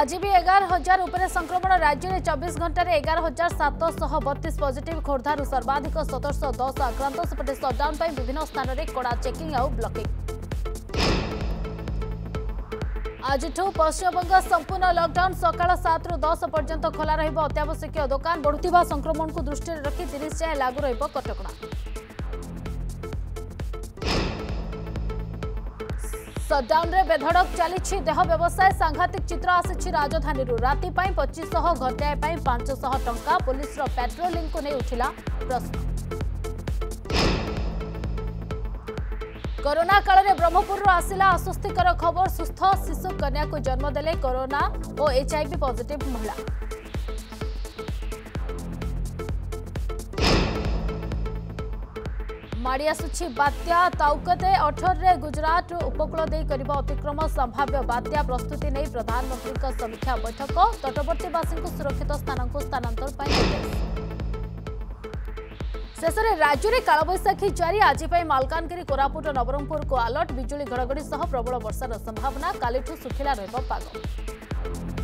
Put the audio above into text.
আজবি 11000 উপরে সংক্রমণ রাজ্যরে 24 ঘন্টারে 11732 পজিটিভ খোরধারু সর্বাধিক 710 আগন্তস শতাংশ লকডাউন পাই বিভিন্ন স্থানরে কড়া চেকিং আউ ব্লকিং আজটো পশ্চিমবঙ্গ সম্পূর্ণ লকডাউন সকাল 7টা 10 পর্যন্ত খোলা রইব অত্যাবশ্যকীয় দোকান বাড়ুতিবা সংক্রমণ কো দৃষ্টিরে রেখে নির্দেশ চাই লাগু রইব কটকড়না ডাডন রে বেধড়ক চালিছি দেহ ব্যৱসায় সংগঠিক চিত্র আছছি ৰাজধানীৰ ৰাতি পাই 2500 ঘট্যায় পাই 500 টকা পুলিছৰ পেट्रोलিং কো নে উঠিলা প্রশ্ন করোনা কালৰে ব্ৰহ্মপৰৰ আছিলা আস্বস্থিকৰ খবৰ সুস্থ শিশু কন্যাক জন্ম দিলে করোনা অহেচ আইপি পজিটিভ মহিলা ମାଡ଼ି ଆସୁଛି ବାତ୍ୟା ତାଉକତେ ଅଠରରେ ଗୁଜରାଟ ଉପକୂଳ ଦେଇ କରିବ ଅତିକ୍ରମ ସମ୍ଭାବ୍ୟ ବାତ୍ୟା ପ୍ରସ୍ତୁତି ନେଇ ପ୍ରଧାନମନ୍ତ୍ରୀଙ୍କ ସମୀକ୍ଷା ବୈଠକ ତଟବର୍ତ୍ତୀବାସୀଙ୍କୁ ସୁରକ୍ଷିତ ସ୍ଥାନକୁ ସ୍ଥାନାନ୍ତର ପାଇଁ ଶେଷରେ ରାଜ୍ୟରେ କାଳବୈଶାଖୀ ଜାରି ଆଜି ପାଇଁ ମାଲକାନଗିରି କୋରାପୁଟ ଓ ନବରଙ୍ଗପୁରକୁ ଆଲର୍ଟ ବିଜୁଳି ଘଡ଼ଘଡ଼ି ସହ ପ୍ରବଳ ବର୍ଷାର ସମ୍ଭାବନା କାଲିଠୁ ଶୁଖିଲା ରହିବ ପାଗ